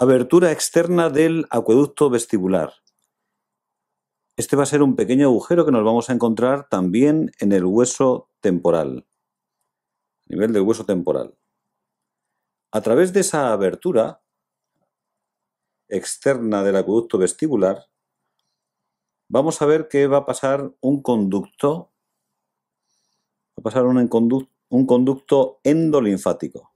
Abertura externa del acueducto vestibular. Este va a ser un pequeño agujero que nos vamos a encontrar también en el hueso temporal, a nivel del hueso temporal. A través de esa abertura externa del acueducto vestibular, vamos a ver que va a pasar un conducto, va a pasar un conducto, un conducto endolinfático.